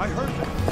I heard that.